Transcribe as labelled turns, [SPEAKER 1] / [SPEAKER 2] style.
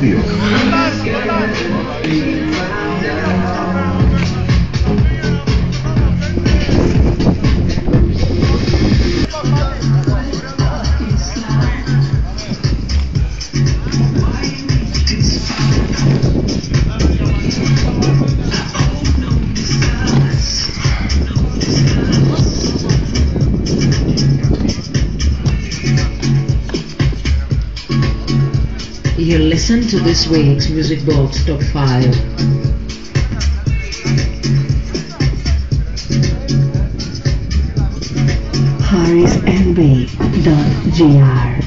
[SPEAKER 1] るよ。
[SPEAKER 2] You listen to this week's Music Box Top 5.
[SPEAKER 3] HarrisNB.gr